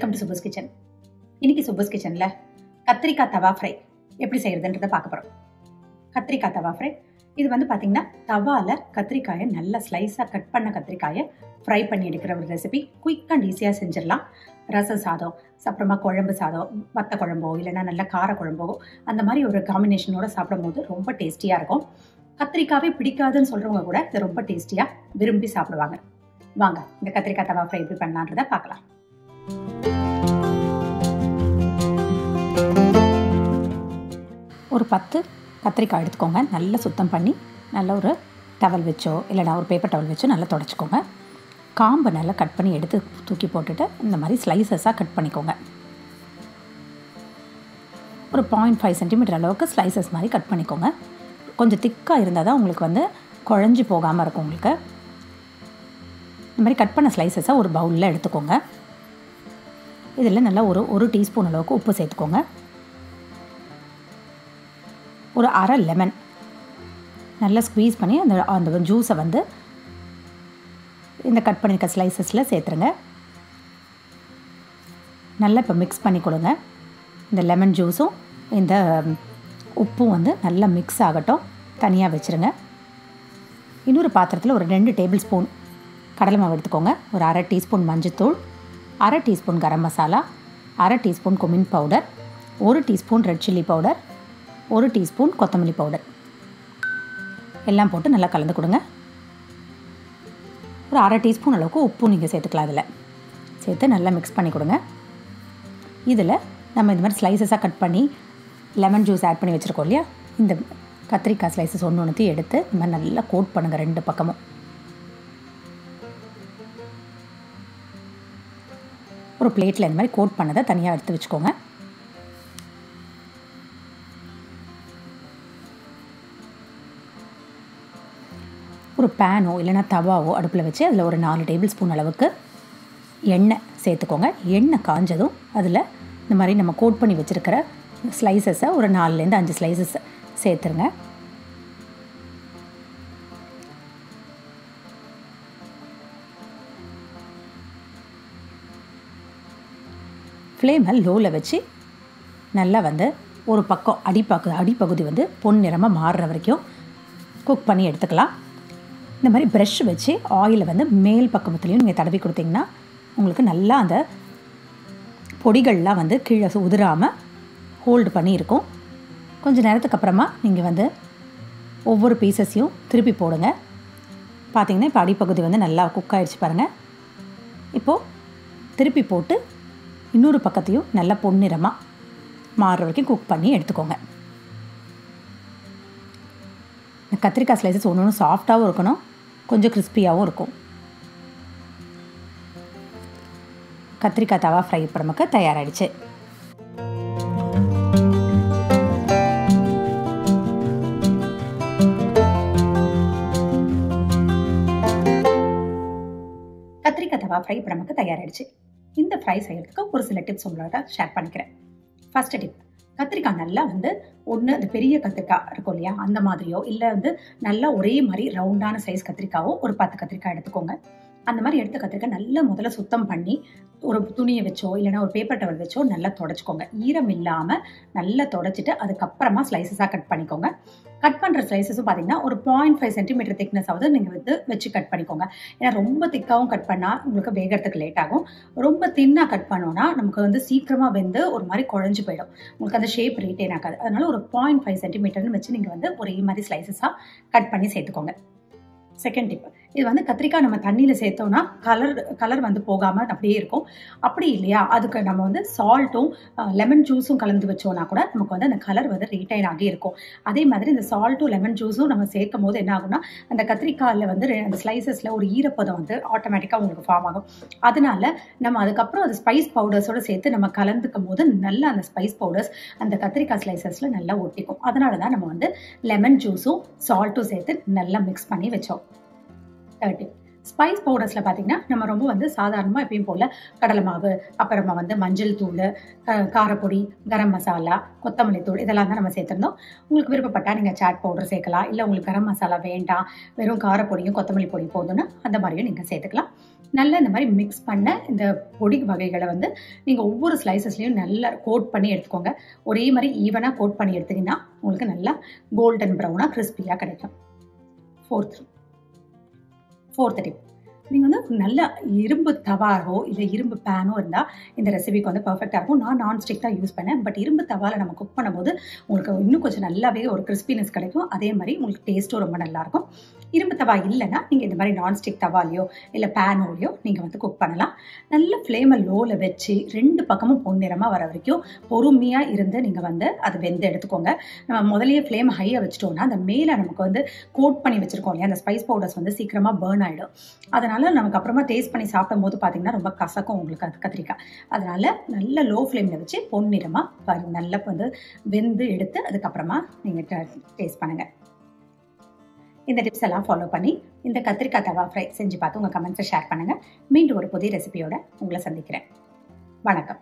Welcome to சுபஸ் kitchen இன்னைக்கு சுபஸ் கிச்சனில் கத்திரிக்காய் தவா ஃப்ரை எப்படி செய்யறதுன்றதை பார்க்க போகிறோம் கத்திரிக்காய் தவா ஃப்ரை இது வந்து பார்த்தீங்கன்னா தவாவில் கத்திரிக்காயை நல்லா ஸ்லைஸாக கட் பண்ண கத்திரிக்காயை ஃப்ரை பண்ணி எடுக்கிற ஒரு ரெசிபி குயிக் அண்ட் ஈஸியாக செஞ்சிடலாம். ரச சாதம் அப்புறமா குழம்பு சாதம் வத்த குழம்போ இல்லைன்னா நல்ல கார குழம்போ அந்த மாதிரி ஒரு காம்பினேஷனோட சாப்பிடும்போது ரொம்ப டேஸ்டியாக இருக்கும். கத்திரிக்காவே பிடிக்காதுன்னு சொல்கிறவங்க கூட இதை ரொம்ப டேஸ்டியாக விரும்பி சாப்பிடுவாங்க. வாங்க இந்த கத்திரிக்காய் தவா ஃப்ரை எப்படி பண்ணலான்றதை பார்க்கலாம். ஒரு பத்து கத்திரிக்காய் எடுத்துக்கோங்க. நல்லா சுத்தம் பண்ணி நல்ல ஒரு டவல் வச்சோ இல்லைனா ஒரு பேப்பர் டவல் வச்சோ நல்லா தொடச்சிக்கோங்க. காம்பை நல்லா கட் பண்ணி எடுத்து தூக்கி போட்டுட்டு இந்த மாதிரி ஸ்லைசஸாக கட் பண்ணிக்கோங்க. ஒரு பாயிண்ட் ஃபைவ் சென்டிமீட்டர் அளவுக்கு ஸ்லைசஸ் மாதிரி கட் பண்ணிக்கோங்க. கொஞ்சம் திக்காக இருந்தால் தான் உங்களுக்கு வந்து குழஞ்சி போகாமல் இருக்கும் உங்களுக்கு. இந்த மாதிரி கட் பண்ண ஸ்லைசஸை ஒரு பவுலில் எடுத்துக்கோங்க. இதில் நல்லா ஒரு ஒரு டீஸ்பூன் அளவுக்கு உப்பு சேர்த்துக்கோங்க. ஒரு அரை லெமன். நல்லா ஸ்க்வீஸ் பண்ணி அந்த அந்த ஜூஸை வந்து இந்த கட் பண்ணியிருக்க ஸ்லைசஸில் சேர்த்துருங்க. நல்லா இப்போ மிக்ஸ் பண்ணி கொடுங்க. இந்த லெமன் ஜூஸும் இந்த உப்பும் வந்து நல்லா மிக்ஸ் ஆகட்டும். தனியாக வச்சுருங்க. இன்னொரு பாத்திரத்தில் ஒரு ரெண்டு டேபிள் ஸ்பூன் கடலை மாவு எடுத்துக்கோங்க. ஒரு அரை டீஸ்பூன் மஞ்சத்தூள் அரை டீஸ்பூன் கரம் மசாலா அரை டீஸ்பூன் குமின் பவுடர் ஒரு டீஸ்பூன் ரெட் சில்லி பவுடர் ஒரு டீஸ்பூன் கொத்தமல்லி பவுடர். எல்லாம் போட்டு நல்லா கலந்து கொடுங்க. ஒரு அரை டீஸ்பூன் அளவுக்கு உப்பு நீங்கள் சேர்த்துக்கலாம் அதில் சேர்த்து நல்லா மிக்ஸ் பண்ணி கொடுங்க. இதில் நம்ம இந்த மாதிரி ஸ்லைசஸாக கட் பண்ணி லெமன் ஜூஸ் ஆட் பண்ணி வச்சுருக்கோம் இல்லையா? இந்த கத்திரிக்காய் ஸ்லைசஸ் ஒன்று ஒன்றுத்தையும் எடுத்து இந்த மாதிரி நல்லா கோட் பண்ணுங்கள் ரெண்டு பக்கமும். ஒரு பிளேட்டில் இந்த மாதிரி கோட் பண்ணதை தனியாக எடுத்து வச்சுக்கோங்க. ஒரு பேனோ இல்லைனா தவாவோ அடுப்பில் வச்சு அதில் ஒரு நாலு டேபிள் ஸ்பூன் அளவுக்கு எண்ணெய் சேர்த்துக்கோங்க. எண்ணெய் காஞ்சதும் அதில் இந்த மாதிரி நம்ம கோட் பண்ணி வச்சுருக்கிற ஸ்லைசஸை ஒரு நாலுலேருந்து அஞ்சு ஸ்லைசஸ் சேர்த்துருங்க. ஃப்ளேமை லோவில் வச்சு நல்லா வந்து ஒரு பக்கம் அடிப்பாக்கு அடிப்பகுதி வந்து பொன் நிறமாக மாறுற வரைக்கும் குக் பண்ணி எடுத்துக்கலாம். இந்த மாதிரி ப்ரெஷ் வச்சு ஆயிலை வந்து மேல் பக்கத்துலேயும் நீங்கள் தடவி கொடுத்தீங்கன்னா உங்களுக்கு நல்லா அந்த பொடிகள்லாம் வந்து கீழே உதிராமல் ஹோல்டு பண்ணி இருக்கும். கொஞ்சம் நேரத்துக்கு அப்புறமா நீங்கள் வந்து ஒவ்வொரு பீசஸையும் திருப்பி போடுங்க. பார்த்தீங்கன்னா இப்போ அடிப்பகுதி வந்து நல்லா குக் ஆகிடுச்சு பாருங்கள் இப்போது திருப்பி போட்டு இன்னொரு பக்கத்தையும் நல்லா பொன்னிறமாக மாறுற வரைக்கும் குக் பண்ணி எடுத்துக்கோங்க. இந்த கத்திரிக்காய் ஸ்லைசஸ் ஒன்று ஒன்று சாஃப்டாகவும் இருக்கணும். கொஞ்சம் கிறிஸ்பியாகவும் இருக்கும். கத்திரிக்காய் தவா ஃப்ரை இப்போ நமக்கு தயாராகிடுச்சு கத்திரிக்காய் தவா ஃப்ரை இப்போ நமக்கு தயாராகிடுச்சு இந்த ஃப்ரை செய்கிறதுக்கு ஒரு சில டிப்ஸ் உங்களோட ஷேர் பண்ணிக்கிறேன். ஃபஸ்ட்டு டிப் கத்திரிக்காய் நல்லா வந்து ஒன்று அந்த பெரிய கத்திரிக்காய் இருக்கும் இல்லையா? அந்த மாதிரியோ இல்லை வந்து நல்லா ஒரே மாதிரி ரவுண்டான சைஸ் கத்திரிக்காவோ ஒரு பத்து கத்திரிக்காய் எடுத்துக்கோங்க. அந்த மாதிரி எடுத்த கத்திரிக்காய் நல்லா முதல்ல சுத்தம் பண்ணி ஒரு துணியை வச்சோ இல்லைனா ஒரு பேப்பர் டவல் வச்சோ நல்லா தொடச்சிக்கோங்க. ஈரம் இல்லாமல் நல்லா தொடச்சிட்டு அதுக்கப்புறமா ஸ்லைசஸாக கட் பண்ணிக்கோங்க. கட் பண்ணுற ஸ்லைசஸும் பார்த்தீங்கன்னா ஒரு பாயிண்ட் ஃபைவ் சென்டிமீட்டர் திக்னஸ் ஆகுது நீங்கள் வந்து வச்சு கட் பண்ணிக்கோங்க. ஏன்னா ரொம்ப திக்காகவும் கட் பண்ணால் உங்களுக்கு வேகிறதுக்கு லேட் ஆகும். ரொம்ப தின்னாக கட் பண்ணோன்னா நமக்கு வந்து சீக்கிரமாக வெந்து ஒரு மாதிரி குழஞ்சு போயிடும். உங்களுக்கு அந்த ஷேப் ரீட்டைன் ஆகாது. அதனால ஒரு பாயிண்ட் ஃபைவ் சென்டிமீட்டர்னு வச்சு நீங்கள் வந்து ஒரே மாதிரி ஸ்லைசஸாக கட் பண்ணி சேர்த்துக்கோங்க. செகண்ட் டிப் இது வந்து கத்திரிக்காய் நம்ம தண்ணியில் சேர்த்தோம்னா கலர் கலர் வந்து போகாமல் அப்படியே இருக்கும். அப்படி இல்லையா? அதுக்கு நம்ம வந்து சால்ட்டும் லெமன் ஜூஸும் கலந்து வச்சோம்னா கூட நமக்கு வந்து அந்த கலர் வந்து ரீட்டைன் ஆகி இருக்கும். அதே மாதிரி இந்த சால்ட்டும் லெமன் ஜூஸும் நம்ம சேர்க்கும் போது என்ன ஆகும்னா அந்த கத்திரிக்காயில் வந்து அந்த ஸ்லைசஸில் ஒரு ஈரப்பதம் வந்து ஆட்டோமேட்டிக்காக உங்களுக்கு ஃபார்ம் ஆகும். அதனால நம்ம அதுக்கப்புறம் அது ஸ்பைஸ் பவுடர்ஸோட சேர்த்து நம்ம கலந்துக்கும் போது நல்லா அந்த ஸ்பைஸ் பவுடர்ஸ் அந்த கத்திரிக்காய் ஸ்லைசஸில் நல்லா ஒட்டிக்கும். அதனால தான் நம்ம வந்து லெமன் ஜூஸும் சால்ட்டும் சேர்த்து நல்லா மிக்ஸ் பண்ணி வச்சோம். தேர்ட்டி ஸ்பைஸ் பவுடர்ஸில் பார்த்தீங்கன்னா நம்ம ரொம்ப வந்து சாதாரணமாக எப்பயும் போல் கடலை மாவு அப்புறமா வந்து மஞ்சள் தூள் காரப்பொடி கரம் மசாலா கொத்தமல்லி தூள் இதெல்லாம் தான் நம்ம சேர்த்துருந்தோம். உங்களுக்கு விருப்பப்பட்டால் நீங்கள் சாட் பவுடர் சேர்க்கலாம். இல்லை உங்களுக்கு கரம் மசாலா வேண்டாம் வெறும் காரப்பொடியும் கொத்தமல்லி பொடி போதும்னா அந்த மாதிரியும் நீங்கள் சேர்த்துக்கலாம். நல்லா இந்த மாதிரி மிக்ஸ் பண்ண இந்த பொடி வகைகளை வந்து நீங்கள் ஒவ்வொரு ஸ்லைசஸ்லையும் நல்லா கோட் பண்ணி எடுத்துக்கோங்க. ஒரே மாதிரி ஈவனாக கோட் பண்ணி எடுத்தீங்கன்னா உங்களுக்கு நல்லா கோல்டன் ப்ரௌனாக கிறிஸ்பியாக கிடைக்கும். ஃபோர்த் ஃபோர்த் டிப் நீங்கள் வந்து நல்ல இரும்பு தவாரோ இல்லை இரும்பு பேனோ இருந்தால் இந்த ரெசிபிக்கு வந்து பர்ஃபெக்டாக இருக்கும். நான் நான்ஸ்டிக் தான் யூஸ் பண்ணேன். பட் இரும்பு தவாவில் நம்ம குக் பண்ணும்போது உங்களுக்கு இன்னும் கொஞ்சம் நல்லாவே ஒரு கிறிஸ்பினஸ் கிடைக்கும். அதே மாதிரி உங்களுக்கு டேஸ்ட்டும் ரொம்ப நல்லாயிருக்கும் இரும்பு தவா இல்லைன்னா நீங்கள் இந்த மாதிரி நான்ஸ்டிக் தவாலையோ இல்லை பேனோலையோ நீங்கள் வந்து குக் பண்ணலாம். நல்ல ஃப்ளேமை லோவில் வச்சு ரெண்டு பக்கமும் பொன்னிறமாக வர வரைக்கும் பொறுமையாக இருந்து நீங்கள் வந்து அதை வெந்து எடுத்துக்கோங்க. நம்ம முதலையே ஃப்ளேம் ஹையாக வச்சிட்டோம்னா அந்த மேலே நமக்கு வந்து கோட் பண்ணி வச்சுருக்கோம் இல்லையா? அந்த ஸ்பைஸ் பவுடர்ஸ் வந்து சீக்கிரமாக பேர்ன் ஆகிடும் அதனால் நமக்கு அப்புறமா டேஸ்ட் பண்ணி சாப்பிடும் போது பார்த்தீங்கன்னா ரொம்ப கசக்கும் உங்களுக்கு அது கத்திரிக்காய். அதனால் நல்ல லோ ஃப்ளேமில் வச்சு பொன்னிறமாக நல்லா வந்து வெந்து எடுத்து அதுக்கப்புறமா நீங்கள் டேஸ்ட் பண்ணுங்கள் இந்த டிப்ஸ் எல்லாம் ஃபாலோ பண்ணி இந்த கத்திரிக்காய் தவா ஃப்ரை செஞ்சு பார்த்து உங்கள் கமெண்ட்ஸை ஷேர் பண்ணுங்கள் மீண்டும் ஒரு புதிய ரெசிபியோட உங்களை சந்திக்கிறேன். வணக்கம்.